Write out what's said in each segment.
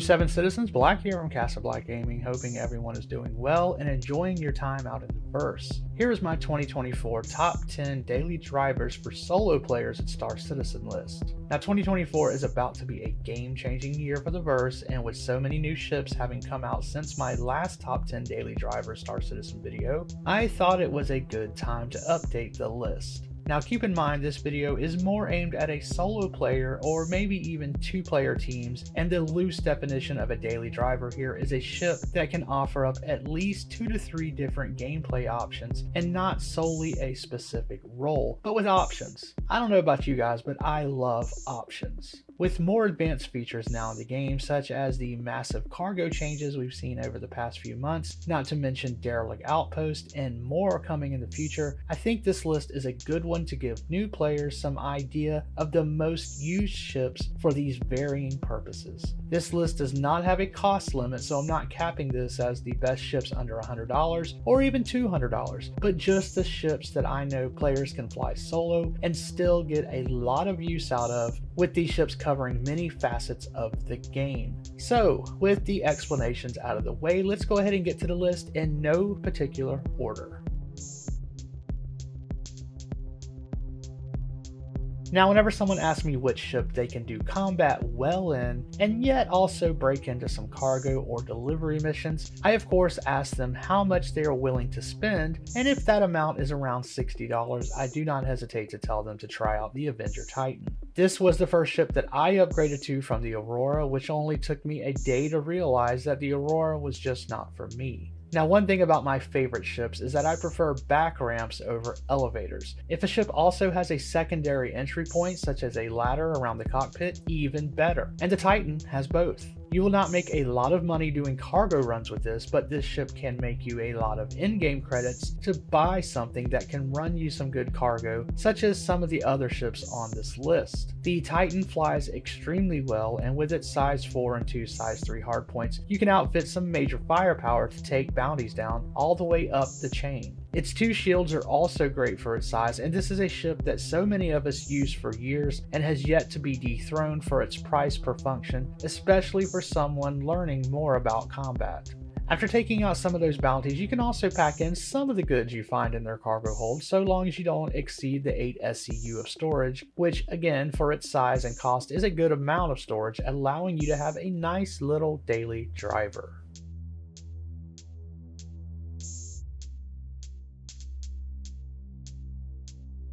07 citizens, Black here from CasaBLACK Gaming, hoping everyone is doing well and enjoying your time out in the verse. Here is my 2024 top 10 daily drivers for solo players at Star Citizen list. Now 2024 is about to be a game-changing year for the verse, and with so many new ships having come out since my last top 10 daily drivers Star Citizen video, I thought it was a good time to update the list. Now keep in mind this video is more aimed at a solo player or maybe even two player teams and the loose definition of a daily driver here is a ship that can offer up at least two to three different gameplay options and not solely a specific role, but with options. I don't know about you guys, but I love options. With more advanced features now in the game, such as the massive cargo changes we've seen over the past few months, not to mention derelict outpost and more coming in the future, I think this list is a good one to give new players some idea of the most used ships for these varying purposes. This list does not have a cost limit, so I'm not capping this as the best ships under $100 or even $200, but just the ships that I know players can fly solo and still get a lot of use out of with these ships covering many facets of the game. So, with the explanations out of the way, let's go ahead and get to the list in no particular order. Now, whenever someone asks me which ship they can do combat well in, and yet also break into some cargo or delivery missions, I of course ask them how much they are willing to spend, and if that amount is around $60, I do not hesitate to tell them to try out the Avenger Titan. This was the first ship that I upgraded to from the Aurora, which only took me a day to realize that the Aurora was just not for me. Now one thing about my favorite ships is that I prefer back ramps over elevators. If a ship also has a secondary entry point such as a ladder around the cockpit, even better. And the Titan has both. You will not make a lot of money doing cargo runs with this, but this ship can make you a lot of in-game credits to buy something that can run you some good cargo, such as some of the other ships on this list. The Titan flies extremely well, and with its size 4 and 2 size 3 hardpoints, you can outfit some major firepower to take bounties down all the way up the chain. Its two shields are also great for its size, and this is a ship that so many of us use for years and has yet to be dethroned for its price per function, especially for someone learning more about combat. After taking out some of those bounties, you can also pack in some of the goods you find in their cargo hold, so long as you don't exceed the 8 SCU of storage, which again, for its size and cost, is a good amount of storage, allowing you to have a nice little daily driver.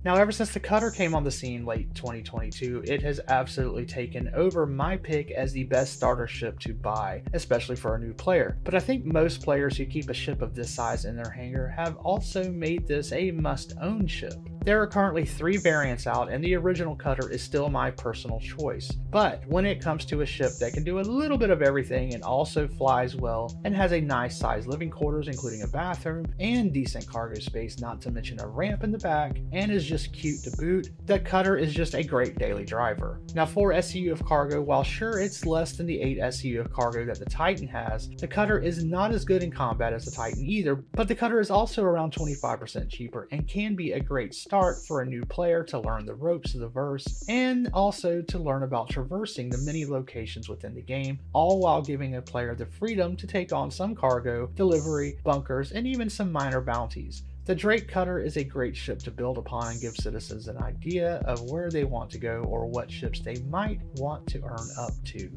Now, ever since the Cutter came on the scene late 2022, it has absolutely taken over my pick as the best starter ship to buy, especially for a new player. But I think most players who keep a ship of this size in their hangar have also made this a must own ship. There are currently three variants out, and the original Cutter is still my personal choice. But when it comes to a ship that can do a little bit of everything and also flies well, and has a nice sized living quarters, including a bathroom and decent cargo space, not to mention a ramp in the back, and is just cute to boot, the Cutter is just a great daily driver. Now, for SCU of cargo, while sure it's less than the 8 SCU of cargo that the Titan has, the Cutter is not as good in combat as the Titan either, but the Cutter is also around 25% cheaper and can be a great start for a new player to learn the ropes of the verse and also to learn about traversing the many locations within the game, all while giving a player the freedom to take on some cargo, delivery, bunkers, and even some minor bounties. The Drake Cutter is a great ship to build upon and give citizens an idea of where they want to go or what ships they might want to earn up to.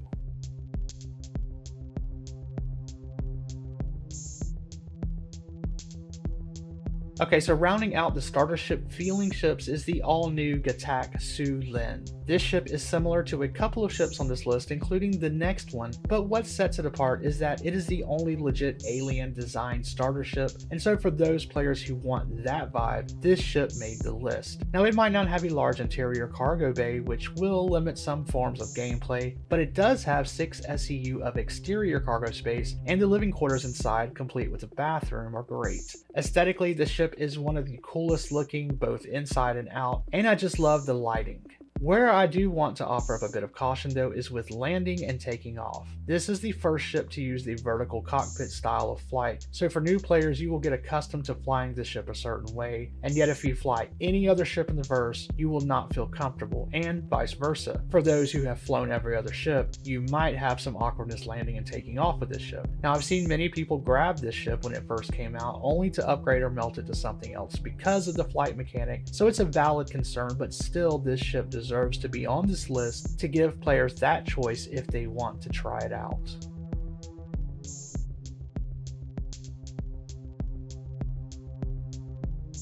Okay, so rounding out the starter ship feeling ships is the all-new Gatac Syulen. This ship is similar to a couple of ships on this list, including the next one, but what sets it apart is that it is the only legit alien designed starter ship, and so for those players who want that vibe, this ship made the list. Now it might not have a large interior cargo bay, which will limit some forms of gameplay, but it does have 6 SCU of exterior cargo space, and the living quarters inside, complete with a bathroom, are great. Aesthetically, the ship is one of the coolest looking both inside and out, and I just love the lighting. Where I do want to offer up a bit of caution though is with landing and taking off. This is the first ship to use the vertical cockpit style of flight, so for new players you will get accustomed to flying the ship a certain way, and yet if you fly any other ship in the verse, you will not feel comfortable, and vice versa. For those who have flown every other ship, you might have some awkwardness landing and taking off with this ship. Now I've seen many people grab this ship when it first came out, only to upgrade or melt it to something else because of the flight mechanic, so it's a valid concern, but still this ship deserves to be on this list to give players that choice if they want to try it out.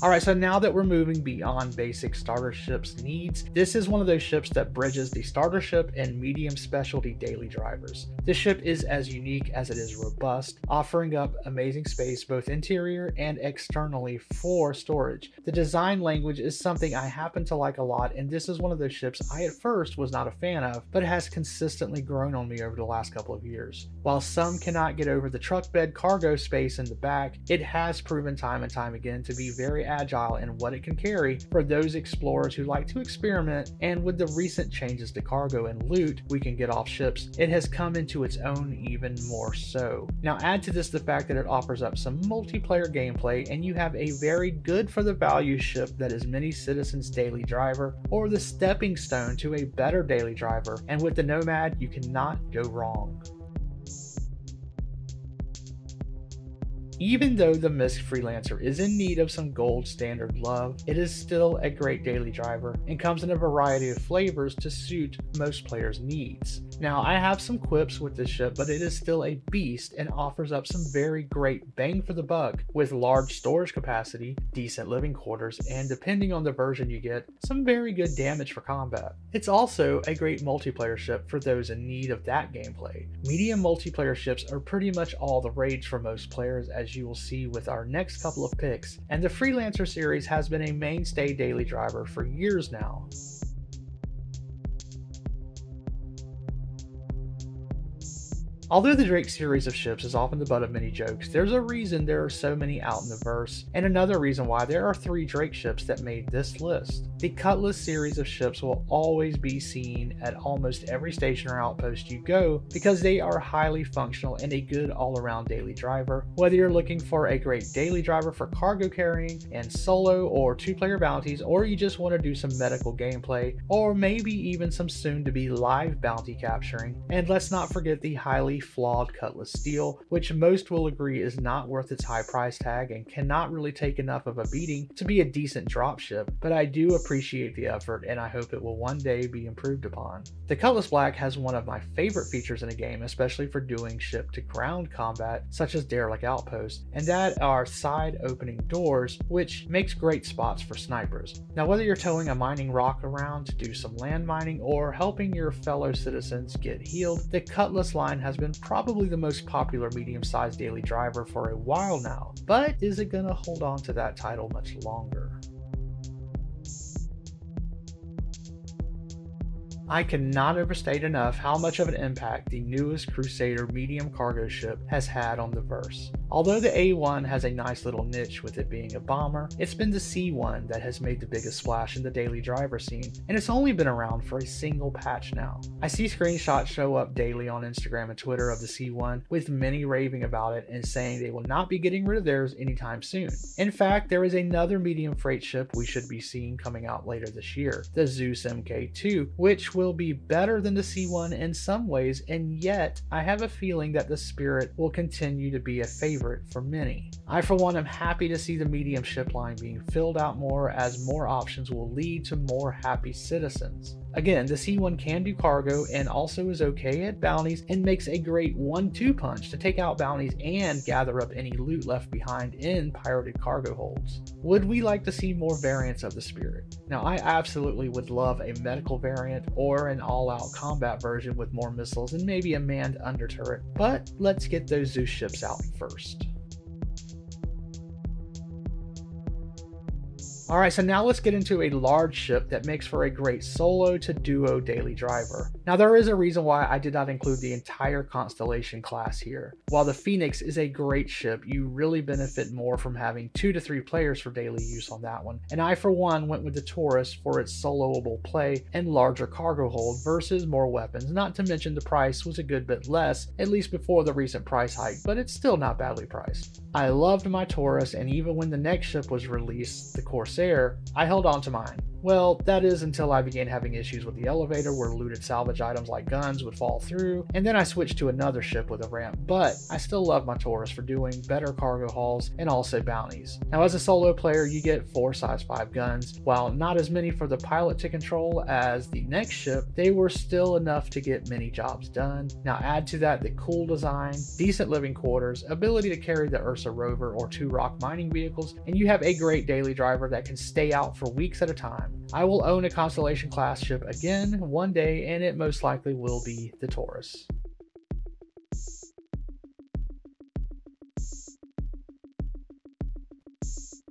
Alright, so now that we're moving beyond basic starter ships needs, this is one of those ships that bridges the starter ship and medium specialty daily drivers. This ship is as unique as it is robust, offering up amazing space both interior and externally for storage. The design language is something I happen to like a lot, and this is one of those ships I at first was not a fan of, but has consistently grown on me over the last couple of years. While some cannot get over the truck bed cargo space in the back, it has proven time and time again to be very agile in what it can carry for those explorers who like to experiment, and with the recent changes to cargo and loot we can get off ships, it has come into its own even more so. Now add to this the fact that it offers up some multiplayer gameplay and you have a very good for the value ship that is many citizens daily driver or the stepping stone to a better daily driver and with the Nomad you cannot go wrong. Even though the MISC Freelancer is in need of some gold standard love, it is still a great daily driver and comes in a variety of flavors to suit most players' needs. Now, I have some quips with this ship, but it is still a beast and offers up some very great bang for the buck with large storage capacity, decent living quarters, and depending on the version you get, some very good damage for combat. It's also a great multiplayer ship for those in need of that gameplay. Medium multiplayer ships are pretty much all the rage for most players as you will see with our next couple of picks, and the Freelancer series has been a mainstay daily driver for years now. Although the Drake series of ships is often the butt of many jokes, there's a reason there are so many out in the verse, and another reason why there are three Drake ships that made this list. The Cutlass series of ships will always be seen at almost every station or outpost you go because they are highly functional and a good all around daily driver. Whether you're looking for a great daily driver for cargo carrying and solo or two player bounties, or you just want to do some medical gameplay, or maybe even some soon to be live bounty capturing. And let's not forget the highly flawed Cutlass steel, which most will agree is not worth its high price tag and cannot really take enough of a beating to be a decent dropship, but I do appreciate the effort and I hope it will one day be improved upon. The Cutlass Black has one of my favorite features in a game, especially for doing ship to ground combat, such as derelict outposts, and that are side opening doors, which makes great spots for snipers. Now, whether you're towing a mining rock around to do some land mining or helping your fellow citizens get healed, the Cutlass line has been been probably the most popular medium sized daily driver for a while now, but is it going to hold on to that title much longer? I cannot overstate enough how much of an impact the newest Crusader medium cargo ship has had on the verse. Although the A1 has a nice little niche with it being a bomber, it's been the C1 that has made the biggest splash in the daily driver scene, and it's only been around for a single patch now. I see screenshots show up daily on Instagram and Twitter of the C1, with many raving about it and saying they will not be getting rid of theirs anytime soon. In fact, there is another medium freight ship we should be seeing coming out later this year, the Zeus MK2, which will be better than the C1 in some ways, and yet I have a feeling that the Spirit will continue to be a favorite for many. I, for one, am happy to see the medium ship line being filled out more as more options will lead to more happy citizens. Again, the C1 can do cargo and also is okay at bounties and makes a great 1-2 punch to take out bounties and gather up any loot left behind in pirated cargo holds. Would we like to see more variants of the Spirit? Now, I absolutely would love a medical variant or an all-out combat version with more missiles and maybe a manned under turret, but let's get those Zeus ships out first. Alright, so now let's get into a large ship that makes for a great solo to duo daily driver. Now there is a reason why I did not include the entire Constellation class here. While the Phoenix is a great ship, you really benefit more from having two to three players for daily use on that one. And I for one went with the Taurus for its soloable play and larger cargo hold versus more weapons, not to mention the price was a good bit less, at least before the recent price hike, but it's still not badly priced. I loved my Taurus and even when the next ship was released, the Corsair, I held on to mine. Well, that is until I began having issues with the elevator where looted salvage items like guns would fall through, and then I switched to another ship with a ramp, but I still love my Taurus for doing better cargo hauls and also bounties. Now as a solo player, you get 4 size 5 guns. While not as many for the pilot to control as the next ship, they were still enough to get many jobs done. Now add to that the cool design, decent living quarters, ability to carry the Ursa rover or two rock mining vehicles, and you have a great daily driver that can stay out for weeks at a time. I will own a Constellation class ship again one day, and it most likely will be the Taurus.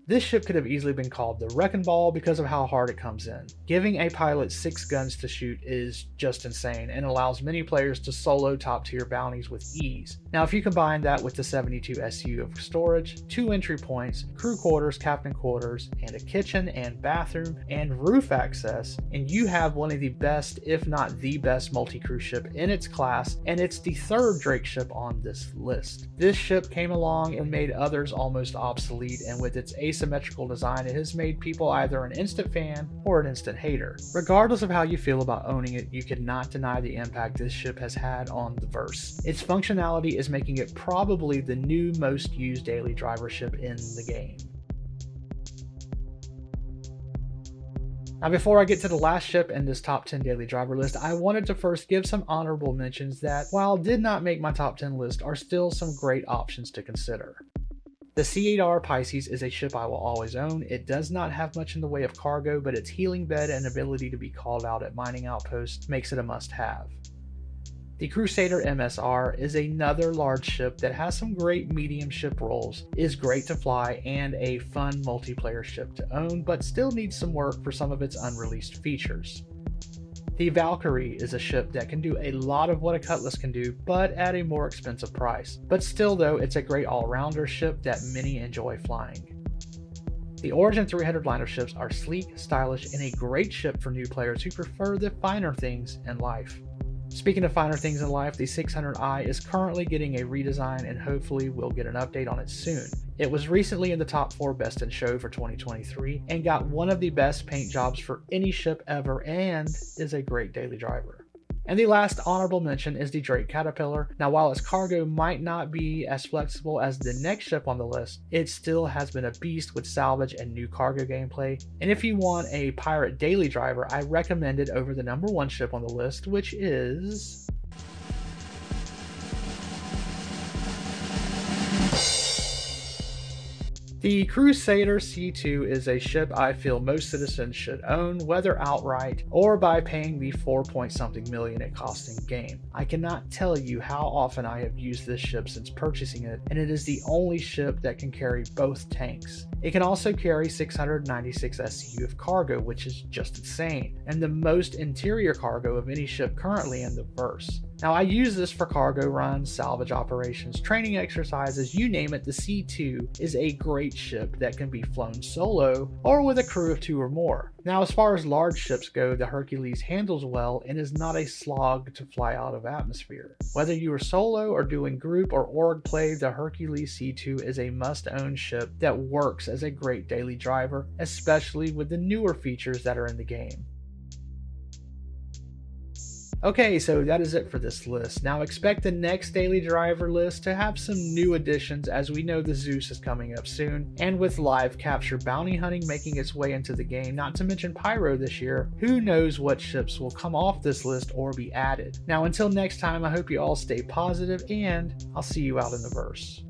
This ship could have easily been called the Wrecking Ball because of how hard it comes in. Giving a pilot six guns to shoot is just insane and allows many players to solo top tier bounties with ease. Now if you combine that with the 72 SCU of storage, two entry points, crew quarters, captain quarters, and a kitchen and bathroom and roof access, and you have one of the best, if not the best multi-crew ship in its class, and it's the third Drake ship on this list. This ship came along and made others almost obsolete, and with its asymmetrical design, it has made people either an instant fan or an instant hater. Regardless of how you feel about owning it, you cannot deny the impact this ship has had on the verse. Its functionality is making it probably the new most used daily driver ship in the game. Now, before I get to the last ship in this top 10 daily driver list, I wanted to first give some honorable mentions that, while did not make my top 10 list, are still some great options to consider. The C8R Pisces is a ship I will always own. It does not have much in the way of cargo, but its healing bed and ability to be called out at mining outposts makes it a must have. The Crusader MSR is another large ship that has some great medium ship roles, is great to fly, and a fun multiplayer ship to own, but still needs some work for some of its unreleased features. The Valkyrie is a ship that can do a lot of what a Cutlass can do, but at a more expensive price. But still though, it's a great all-rounder ship that many enjoy flying. The Origin 300 liner ships are sleek, stylish, and a great ship for new players who prefer the finer things in life. Speaking of finer things in life, the 600i is currently getting a redesign and hopefully we'll get an update on it soon. It was recently in the top 4 best in show for 2023 and got one of the best paint jobs for any ship ever and is a great daily driver. And the last honorable mention is the Drake Caterpillar. Now, while its cargo might not be as flexible as the next ship on the list, it still has been a beast with salvage and new cargo gameplay. And if you want a pirate daily driver, I recommend it over the number one ship on the list, which is The Crusader C2 is a ship I feel most citizens should own, whether outright or by paying the 4 point something million it costs in game. I cannot tell you how often I have used this ship since purchasing it, and it is the only ship that can carry both tanks. It can also carry 696 SCU of cargo, which is just insane, and the most interior cargo of any ship currently in the verse. Now, I use this for cargo runs, salvage operations, training exercises, you name it. The C2 is a great ship that can be flown solo or with a crew of two or more. Now, as far as large ships go, the Hercules handles well and is not a slog to fly out of atmosphere. Whether you are solo or doing group or org play, the Hercules C2 is a must own ship that works as a great daily driver, especially with the newer features that are in the game. Okay, so that is it for this list. Now expect the next daily driver list to have some new additions as we know the Zeus is coming up soon, and with live capture bounty hunting making its way into the game, not to mention Pyro this year, who knows what ships will come off this list or be added. Now until next time, I hope you all stay positive and I'll see you out in the verse.